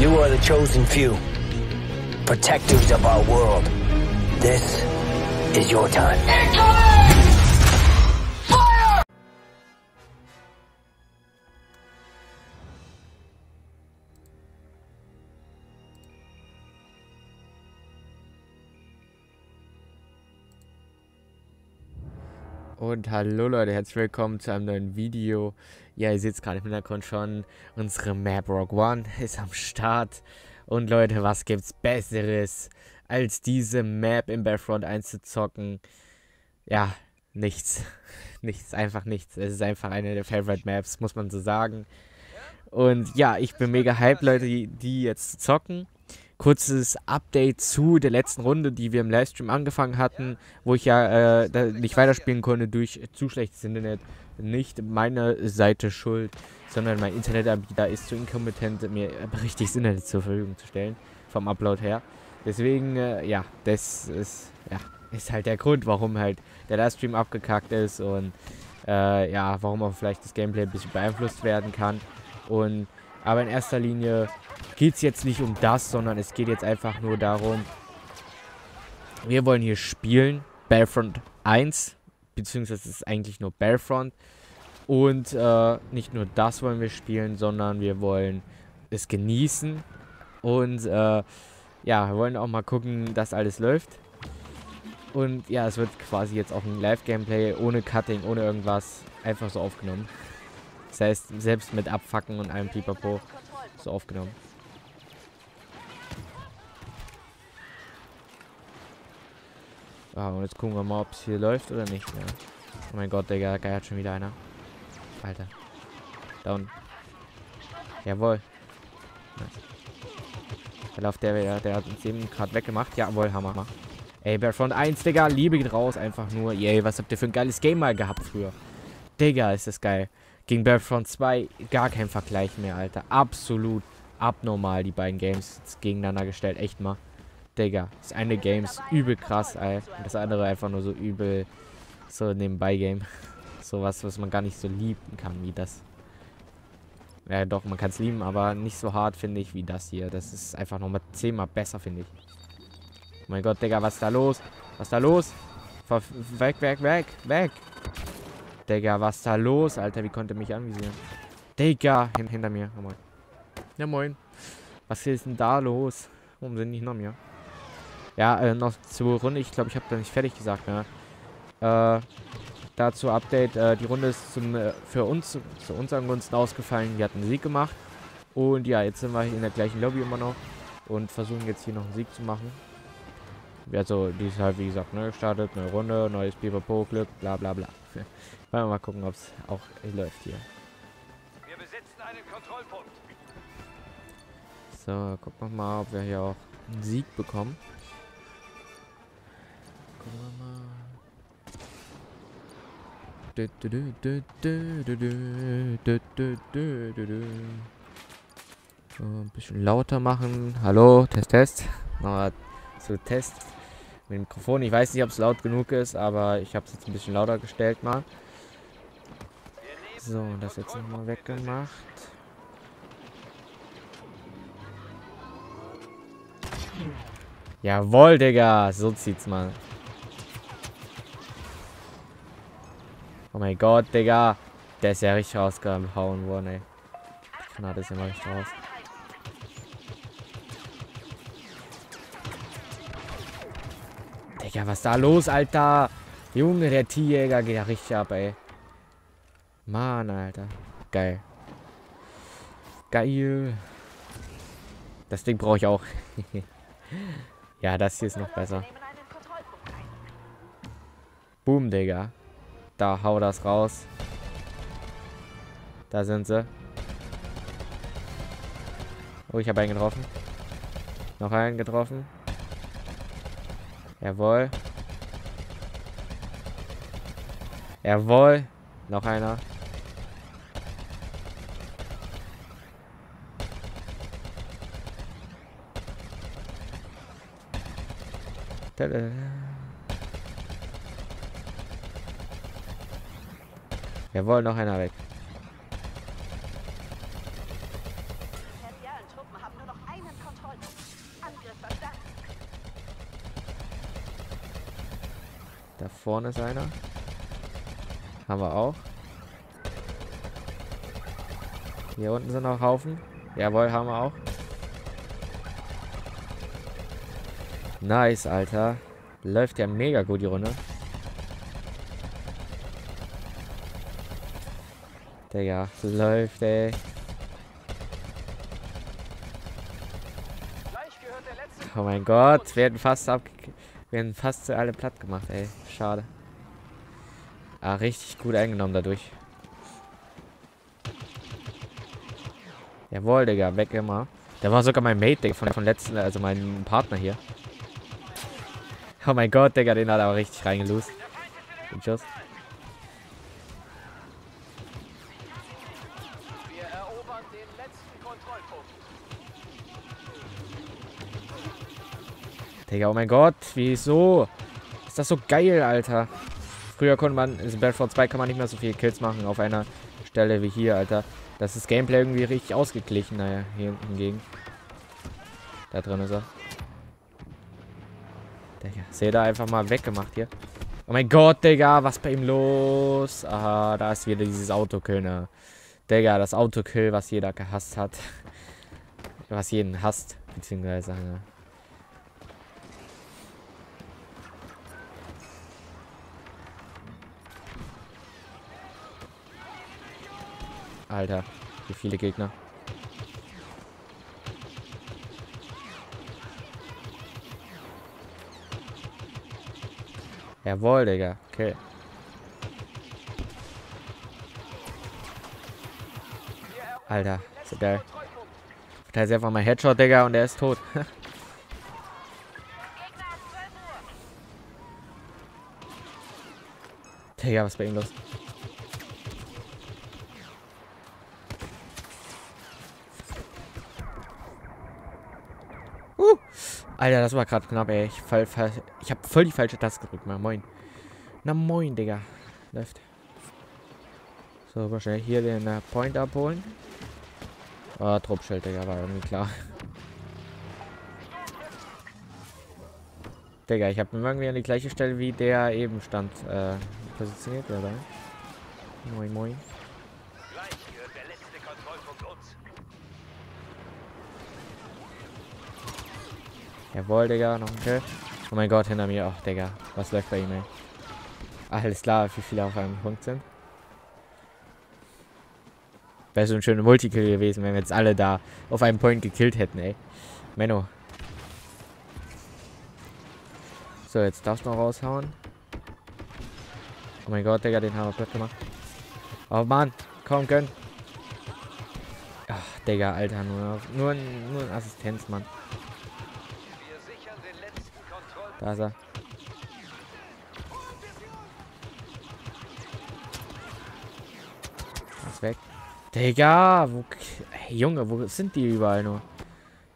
You are the chosen few, protectors of our world. This is your time. Und hallo Leute, herzlich willkommen zu einem neuen Video. Ja, ihr seht es gerade im Hintergrund schon, unsere Map Rock One ist am Start. Und Leute, was gibt's Besseres, als diese Map im Battlefront 1 zu zocken? Ja, nichts. Nichts, einfach nichts. Es ist einfach eine der Favorite Maps, muss man so sagen. Und ja, ich bin mega hyped, Leute, die jetzt zocken kurzes Update zu der letzten Runde, die wir im Livestream angefangen hatten, wo ich ja äh, nicht weiterspielen konnte durch zu schlechtes Internet. Nicht meine Seite schuld, sondern mein Internetanbieter ist zu inkompetent, mir richtiges Internet zur Verfügung zu stellen, vom Upload her. Deswegen, äh, ja, das ist, ja, ist halt der Grund, warum halt der Livestream abgekackt ist und äh, ja, warum auch vielleicht das Gameplay ein bisschen beeinflusst werden kann. Und aber in erster Linie geht es jetzt nicht um das, sondern es geht jetzt einfach nur darum, wir wollen hier spielen, Battlefront 1, beziehungsweise es ist eigentlich nur Battlefront. Und äh, nicht nur das wollen wir spielen, sondern wir wollen es genießen. Und äh, ja, wir wollen auch mal gucken, dass alles läuft. Und ja, es wird quasi jetzt auch ein Live-Gameplay ohne Cutting, ohne irgendwas, einfach so aufgenommen. Das heißt, selbst mit Abfacken und allem Pipapo so aufgenommen. Ah, und jetzt gucken wir mal, ob es hier läuft oder nicht. Ja. Oh mein Gott, Digga, da hat schon wieder einer. Alter. Down. Jawohl. Der läuft der der hat uns eben gerade weggemacht. Jawohl, Hammer. Ey, Battlefront 1, Digga, Liebe geht raus, einfach nur. Yay, was habt ihr für ein geiles Game mal gehabt früher? Digga, ist das geil. Gegen Battlefront 2 gar kein Vergleich mehr, Alter. Absolut abnormal, die beiden Games gegeneinander gestellt. Echt mal. Digga, das eine Game ist übel krass, Alter. Und das andere einfach nur so übel so nebenbei Game. Sowas, was man gar nicht so lieben kann wie das. Ja, doch, man kann es lieben, aber nicht so hart, finde ich, wie das hier. Das ist einfach nochmal zehnmal besser, finde ich. Oh mein Gott, Digga, was ist da los? Was ist da los? Weg, weg, weg, weg. Digga, was ist da los, Alter? Wie konnte mich anvisieren? Digga, hin hinter mir. Oh, moin. Ja, moin. Was ist denn da los? Warum sind die hinter mir? Ja, äh, noch zur Runde. Ich glaube, ich habe da nicht fertig gesagt, ne? Äh, dazu Update. Äh, die Runde ist zum, äh, für uns, zu unseren Gunsten ausgefallen. Wir hatten einen Sieg gemacht. Und ja, jetzt sind wir in der gleichen Lobby immer noch. Und versuchen jetzt hier noch einen Sieg zu machen. Also, die ist halt, wie gesagt, ne, gestartet. Neue Runde, neues Pipapo-Glück, bla bla bla. Wollen wir mal gucken, ob es auch läuft hier. Wir besitzen einen Kontrollpunkt. So, gucken wir mal, ob wir hier auch einen Sieg bekommen. Gucken wir mal. So, ein bisschen lauter machen. Hallo, Test, Test. Nochmal zu Test. Mikrofon. Ich weiß nicht, ob es laut genug ist, aber ich habe es jetzt ein bisschen lauter gestellt mal. So, das jetzt nochmal weggemacht. Jawohl, Digga. So zieht's mal. Oh mein Gott, Digga. Der ist ja richtig rausgehauen worden, ey. Die Granate ist ja mal richtig raus. Digga, was ist da los, Alter? Junge, der Tierjäger geht ja richtig ab, ey. Mann, Alter. Geil. Geil. Das Ding brauche ich auch. ja, das hier ist noch besser. Boom, Digga. Da, hau das raus. Da sind sie. Oh, ich habe einen getroffen. Noch einen getroffen. Jawohl. Jawohl. Noch einer. Jawohl, noch einer weg. Da vorne ist einer. Haben wir auch. Hier unten sind noch Haufen. Jawohl, haben wir auch. Nice, Alter. Läuft ja mega gut die Runde. Digga, läuft, ey. Oh mein Gott, werden fast ab werden fast alle platt gemacht, ey. Schade. Ah, richtig gut eingenommen dadurch. Jawohl, Digga, weg immer. Der war sogar mein Mate, Digga, von, von letzten, also mein Partner hier. Oh mein Gott, Digga, den hat er aber richtig reingelost. Den Digga, oh mein Gott, wieso? Ist das so geil, Alter. Früher konnte man, in Battlefront 2 kann man nicht mehr so viele Kills machen auf einer Stelle wie hier, Alter. Das ist Gameplay irgendwie richtig ausgeglichen, naja, hier hingegen. Da drin ist er. Digga, seht ihr einfach mal weggemacht hier. Oh mein Gott, Digga, was bei ihm los? Ah, da ist wieder dieses Autokill, ne? Digga, das Autokill, was jeder gehasst hat. Was jeden hasst, beziehungsweise, ne? Alter, wie viele Gegner. Jawohl, Digga. Okay. Alter, so geil. Verteilt einfach mal Headshot, Digga, und er ist tot. Digga, was ist bei ihm los? Alter, das war gerade knapp, ey. Ich, fall, fall, ich habe voll die falsche Taste gedrückt. Na moin. Na moin, Digga. Läuft. So, wahrscheinlich hier den uh, Point abholen. Ah, oh, Truppschild, Digga, war irgendwie klar. Digga, ich habe irgendwie an die gleiche Stelle wie der eben stand äh, positioniert, oder? Moin, moin. Jawohl, Digga, noch ein Kill. Oh mein Gott, hinter mir. Ach, Digga, was läuft bei ihm, ey? Alles klar, wie viele auf einem Punkt sind. Wäre so ein schöner Multikill gewesen, wenn wir jetzt alle da auf einem Point gekillt hätten, ey. Menno. So, jetzt darfst du noch raushauen. Oh mein Gott, Digga, den haben wir platt gemacht. Oh Mann, komm, gönn. Ach, Digga, Alter, nur, nur, nur ein Assistenz, Mann. Da ist er. Ist weg. Digga, wo... Hey, Junge, wo sind die überall nur?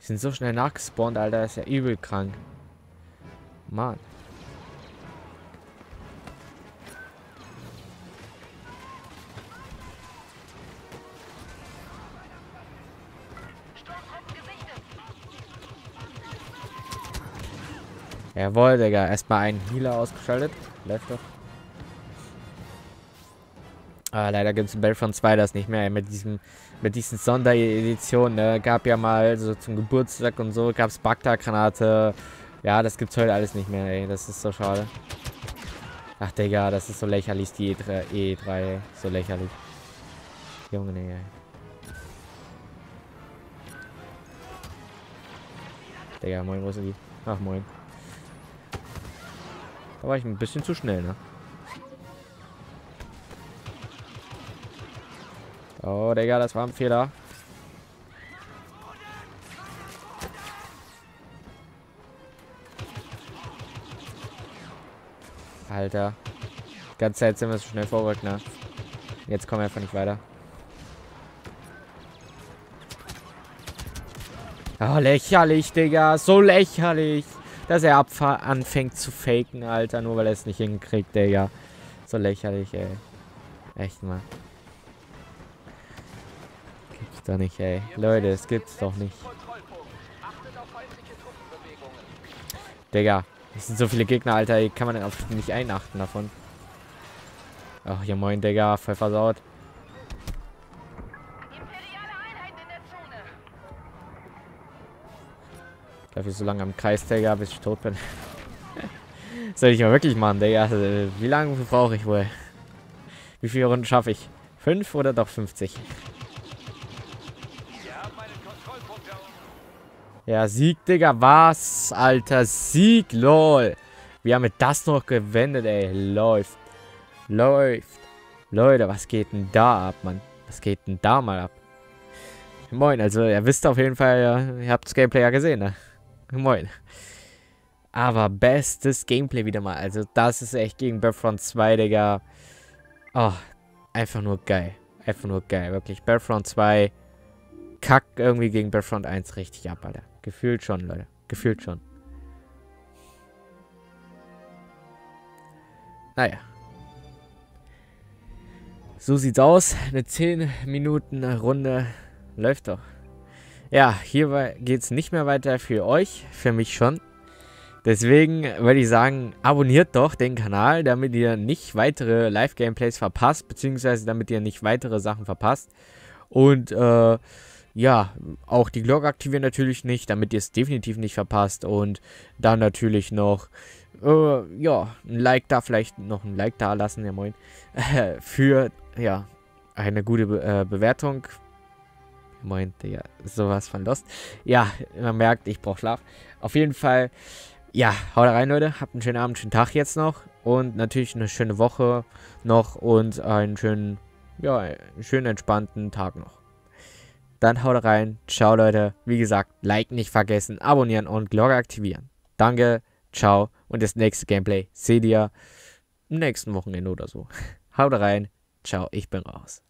Die sind so schnell nachgespawnt, Alter. ist ja übel krank. Mann. Jawohl, Digga. Erstmal einen Healer ausgeschaltet. Läuft doch. Ah, leider gibt es in Battlefront 2 das nicht mehr. Mit diesem, mit diesen Sondereditionen. Ne? Gab ja mal so zum Geburtstag und so, gab es Bagdad-Granate. Ja, das gibt's heute alles nicht mehr, ey. Das ist so schade. Ach, Digga, das ist so lächerlich, die E3, E3 So lächerlich. Junge, nee, ey. Digga, moin, wo sind die? Ach, moin. Da war ich ein bisschen zu schnell, ne? Oh, Digga, das war ein Fehler. Alter. Die ganze Zeit sind wir so schnell vorrück, ne? Jetzt kommen wir einfach nicht weiter. Oh, lächerlich, Digga. So lächerlich dass er anfängt zu faken, Alter, nur weil er es nicht hinkriegt, Digga. So lächerlich, ey. Echt mal. Gibt's doch nicht, ey. Leute, es gibt's doch nicht. Digga, Es sind so viele Gegner, Alter. Hier kann man nicht einachten davon. Ach, ja moin, Digga. Voll versaut. Ich laufe so lange am Kreis, Digga, bis ich tot bin. Soll ich mal wirklich machen, Digga? Also, wie lange brauche ich wohl? Wie viele Runden schaffe ich? Fünf oder doch 50? Ja, Sieg, Digga. Was? Alter, Sieg, lol. Wir haben das noch gewendet, ey. Läuft. Läuft. Leute, was geht denn da ab, Mann? Was geht denn da mal ab? Moin, also ihr wisst auf jeden Fall, ihr habt das Gameplay ja gesehen, ne? Moin. Aber bestes Gameplay wieder mal. Also das ist echt gegen Battlefront 2, Digga. Oh, einfach nur geil. Einfach nur geil, wirklich. Battlefront 2 kackt irgendwie gegen Battlefront 1 richtig ab, Alter. Gefühlt schon, Leute. Gefühlt schon. Naja. So sieht's aus. Eine 10 Minuten Runde läuft doch. Ja, hier geht's nicht mehr weiter für euch, für mich schon. Deswegen würde ich sagen, abonniert doch den Kanal, damit ihr nicht weitere Live-Gameplays verpasst, beziehungsweise damit ihr nicht weitere Sachen verpasst. Und äh, ja, auch die Glocke aktivieren natürlich nicht, damit ihr es definitiv nicht verpasst. Und dann natürlich noch, äh, ja, ein Like da, vielleicht noch ein Like da lassen, ja moin, für, ja, eine gute Be äh, Bewertung. Moin, Digga, sowas von Lost. Ja, man merkt, ich brauche Schlaf. Auf jeden Fall, ja, haut rein, Leute. Habt einen schönen Abend, schönen Tag jetzt noch. Und natürlich eine schöne Woche noch und einen schönen, ja, einen schönen entspannten Tag noch. Dann haut rein. Ciao, Leute. Wie gesagt, Like nicht vergessen, abonnieren und Glocke aktivieren. Danke, ciao. Und das nächste Gameplay seht ihr im nächsten Wochenende oder so. Haut rein. Ciao, ich bin raus.